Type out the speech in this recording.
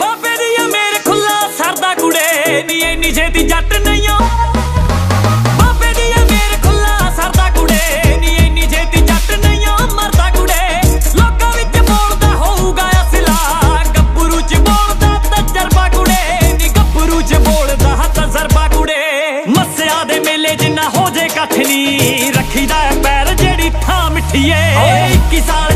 ਬਾਬੇ ਦੀ ਆ ਮੇਰੇ ਖੁੱਲਾ ਸਰਦਾ ਕੁੜੇ ਨੀ ਐਨੀ ਛੇਤੀ ਜੱਟ ਨਹੀਂ ਓ। ਬਾਬੇ ਦੀ ਮੇਰੇ ਖੁੱਲਾ ਸਰਦਾ ਕੁੜੇ ਨੀ ਐਨੀ ਛੇਤੀ ਜੱਟ ਨਹੀਂ ਓ। ਮਰਦਾ ਕੁੜੇ ਲੋਕਾਂ ਵਿੱਚ ਬੋਲਦਾ ਹੋਊਗਾ ਅਸਲਾ। ਗੱਭਰੂ ਚ ਬੋਲਦਾ ਤਜਰਬਾ ਕੁੜੇ ਨੀ ਗੱਭਰੂ ਚ ਬੋਲਦਾ ਤਜਰਬਾ ਕੁੜੇ। ਮੱਸਿਆ ਦੇ ਮੇਲੇ ਜਿੰਨਾ ਹੋ ਜੇ ਕੱਠ ਨੀ ਰੱਖੀਦਾ ਹੈ ਪੈਰ ਜਿਹੜੀ ਥਾਂ ਮਿੱਠੀਏ ਓਏ। 21 ਸਾਲ